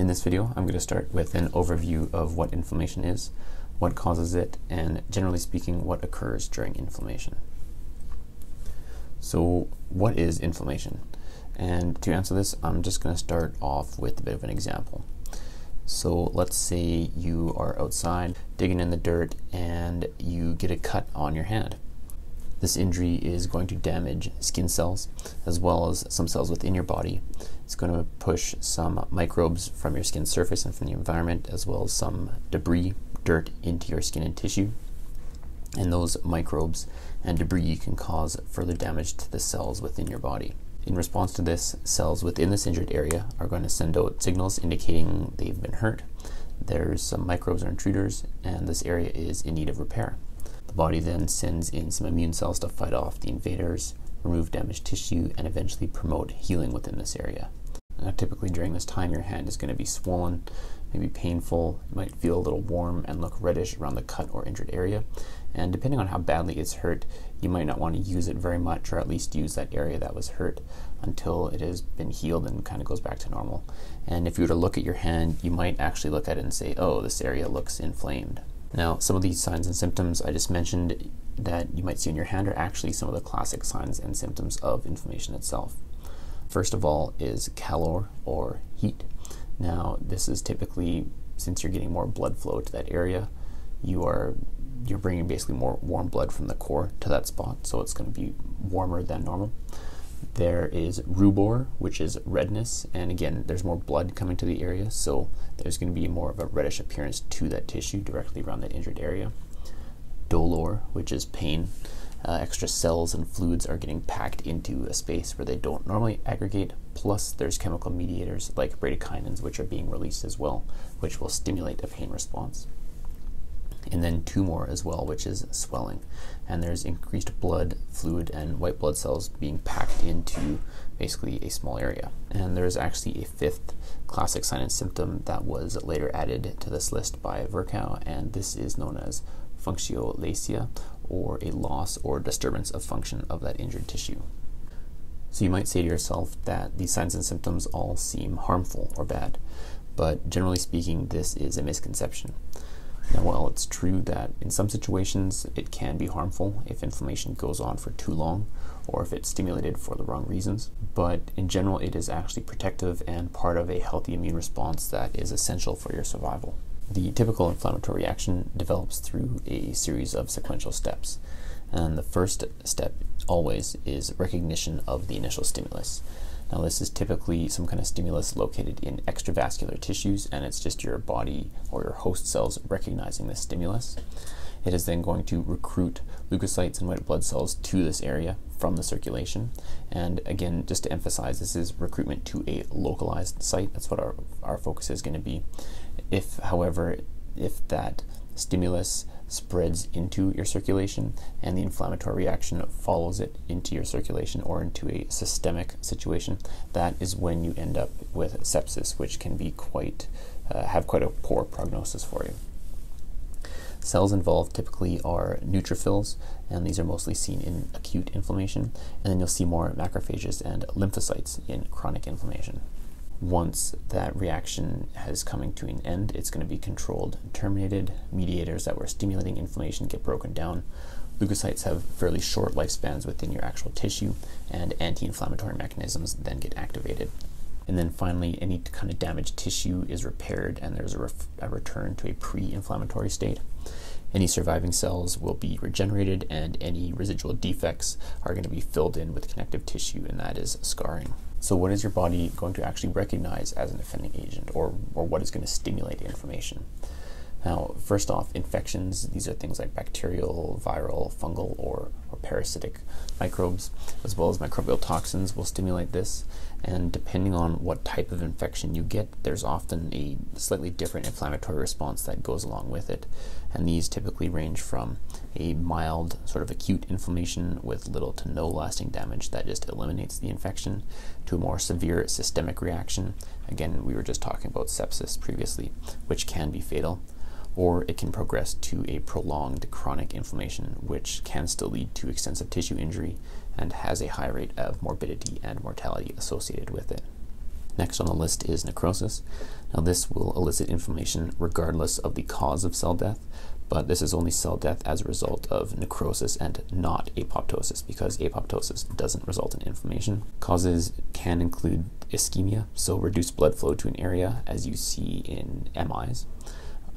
In this video, I'm going to start with an overview of what inflammation is, what causes it, and generally speaking, what occurs during inflammation. So, what is inflammation? And to answer this, I'm just going to start off with a bit of an example. So, let's say you are outside digging in the dirt and you get a cut on your hand. This injury is going to damage skin cells as well as some cells within your body. It's going to push some microbes from your skin surface and from the environment, as well as some debris, dirt, into your skin and tissue. And those microbes and debris can cause further damage to the cells within your body. In response to this, cells within this injured area are going to send out signals indicating they've been hurt. There's some microbes or intruders, and this area is in need of repair. Body then sends in some immune cells to fight off the invaders, remove damaged tissue, and eventually promote healing within this area. Now, typically during this time, your hand is going to be swollen, maybe painful, it might feel a little warm and look reddish around the cut or injured area. And depending on how badly it's hurt, you might not want to use it very much, or at least use that area that was hurt until it has been healed and kind of goes back to normal. And if you were to look at your hand, you might actually look at it and say, oh, this area looks inflamed. Now, some of these signs and symptoms I just mentioned that you might see in your hand are actually some of the classic signs and symptoms of inflammation itself. First of all is calor or heat. Now, this is typically since you're getting more blood flow to that area, you are you're bringing basically more warm blood from the core to that spot, so it's going to be warmer than normal. There is rubor, which is redness, and again, there's more blood coming to the area, so there's going to be more of a reddish appearance to that tissue directly around that injured area. Dolor, which is pain. Uh, extra cells and fluids are getting packed into a space where they don't normally aggregate. Plus, there's chemical mediators like bradykinins, which are being released as well, which will stimulate a pain response and then tumor as well, which is swelling. And there's increased blood, fluid, and white blood cells being packed into basically a small area. And there's actually a fifth classic sign and symptom that was later added to this list by Virchow, and this is known as functio laesa, or a loss or disturbance of function of that injured tissue. So you might say to yourself that these signs and symptoms all seem harmful or bad, but generally speaking, this is a misconception. Now, while it's true that in some situations it can be harmful if inflammation goes on for too long or if it's stimulated for the wrong reasons, but in general it is actually protective and part of a healthy immune response that is essential for your survival. The typical inflammatory reaction develops through a series of sequential steps. And the first step always is recognition of the initial stimulus. Now, this is typically some kind of stimulus located in extravascular tissues, and it's just your body or your host cells recognizing this stimulus. It is then going to recruit leukocytes and white blood cells to this area from the circulation. And again, just to emphasize, this is recruitment to a localized site. That's what our, our focus is going to be. If, however, if that stimulus spreads into your circulation and the inflammatory reaction follows it into your circulation or into a systemic situation, that is when you end up with sepsis, which can be quite uh, have quite a poor prognosis for you. Cells involved typically are neutrophils, and these are mostly seen in acute inflammation, and then you'll see more macrophages and lymphocytes in chronic inflammation once that reaction has coming to an end, it's going to be controlled and terminated. Mediators that were stimulating inflammation get broken down. Leukocytes have fairly short lifespans within your actual tissue, and anti inflammatory mechanisms then get activated. And then finally, any kind of damaged tissue is repaired, and there's a, a return to a pre inflammatory state. Any surviving cells will be regenerated, and any residual defects are going to be filled in with connective tissue, and that is scarring. So, what is your body going to actually recognize as an offending agent, or, or what is going to stimulate inflammation? Now, first off, infections, these are things like bacterial, viral, fungal, or, or parasitic microbes, as well as microbial toxins will stimulate this. And depending on what type of infection you get, there's often a slightly different inflammatory response that goes along with it. And these typically range from a mild, sort of acute inflammation with little to no lasting damage that just eliminates the infection, to a more severe systemic reaction. Again, we were just talking about sepsis previously, which can be fatal or it can progress to a prolonged chronic inflammation, which can still lead to extensive tissue injury and has a high rate of morbidity and mortality associated with it. Next on the list is necrosis. Now, this will elicit inflammation regardless of the cause of cell death, but this is only cell death as a result of necrosis and not apoptosis because apoptosis doesn't result in inflammation. Causes can include ischemia, so reduced blood flow to an area, as you see in MIs,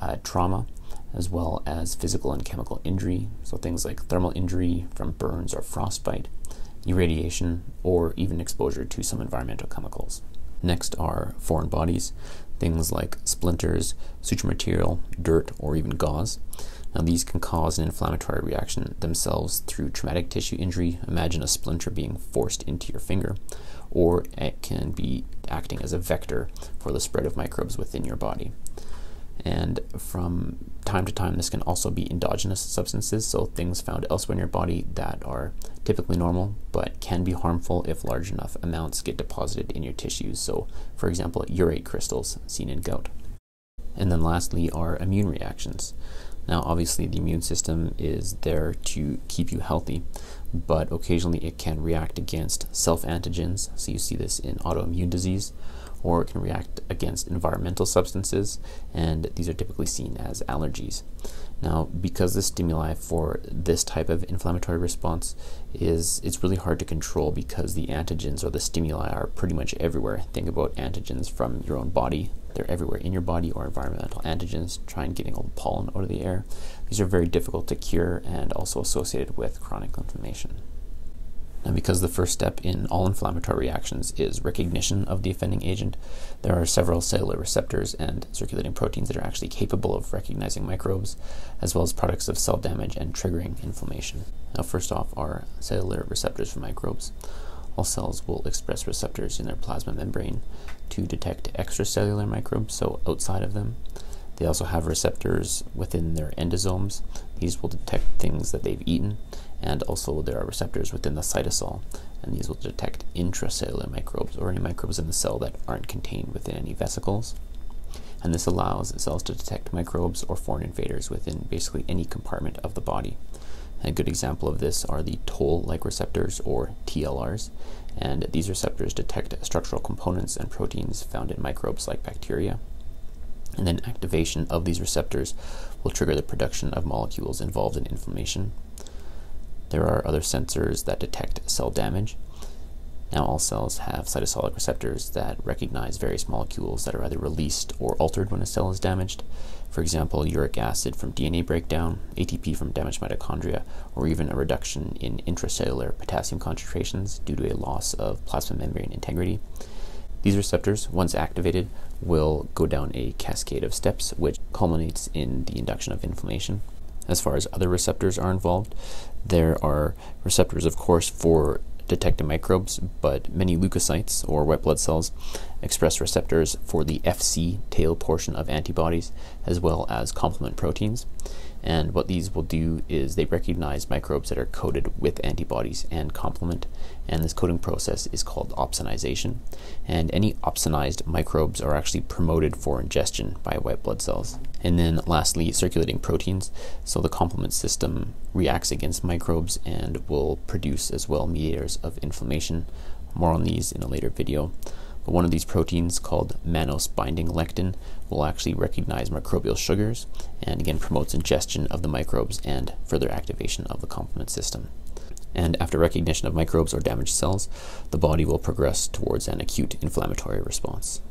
uh, trauma, as well as physical and chemical injury, so things like thermal injury from burns or frostbite, irradiation, or even exposure to some environmental chemicals. Next are foreign bodies, things like splinters, suture material, dirt, or even gauze. Now, these can cause an inflammatory reaction themselves through traumatic tissue injury. Imagine a splinter being forced into your finger, or it can be acting as a vector for the spread of microbes within your body. And from time to time, this can also be endogenous substances, so things found elsewhere in your body that are typically normal but can be harmful if large enough amounts get deposited in your tissues. So, for example, urate crystals seen in gout. And then lastly are immune reactions. Now, obviously, the immune system is there to keep you healthy, but occasionally it can react against self antigens. So, you see this in autoimmune disease or it can react against environmental substances, and these are typically seen as allergies. Now, because the stimuli for this type of inflammatory response is it's really hard to control because the antigens or the stimuli are pretty much everywhere. Think about antigens from your own body. They're everywhere in your body or environmental antigens. Try and getting all the pollen out of the air. These are very difficult to cure and also associated with chronic inflammation. Now, because the first step in all inflammatory reactions is recognition of the offending agent, there are several cellular receptors and circulating proteins that are actually capable of recognizing microbes, as well as products of cell damage and triggering inflammation. Now, first off, are cellular receptors for microbes. All cells will express receptors in their plasma membrane to detect extracellular microbes, so outside of them. They also have receptors within their endosomes. These will detect things that they've eaten, and also there are receptors within the cytosol, and these will detect intracellular microbes or any microbes in the cell that aren't contained within any vesicles. And this allows cells to detect microbes or foreign invaders within basically any compartment of the body. A good example of this are the toll-like receptors or TLRs, and these receptors detect structural components and proteins found in microbes like bacteria. And then activation of these receptors will trigger the production of molecules involved in inflammation. There are other sensors that detect cell damage. Now, all cells have cytosolic receptors that recognize various molecules that are either released or altered when a cell is damaged. For example, uric acid from DNA breakdown, ATP from damaged mitochondria, or even a reduction in intracellular potassium concentrations due to a loss of plasma membrane integrity. These receptors, once activated, will go down a cascade of steps which culminates in the induction of inflammation as far as other receptors are involved. There are receptors, of course, for detecting microbes, but many leukocytes or white blood cells express receptors for the Fc tail portion of antibodies as well as complement proteins. And what these will do is they recognize microbes that are coated with antibodies and complement. And this coating process is called opsonization. And any opsonized microbes are actually promoted for ingestion by white blood cells. And then lastly, circulating proteins. So the complement system reacts against microbes and will produce as well mediators of inflammation. More on these in a later video. One of these proteins, called mannose binding lectin, will actually recognize microbial sugars and again promotes ingestion of the microbes and further activation of the complement system. And after recognition of microbes or damaged cells, the body will progress towards an acute inflammatory response.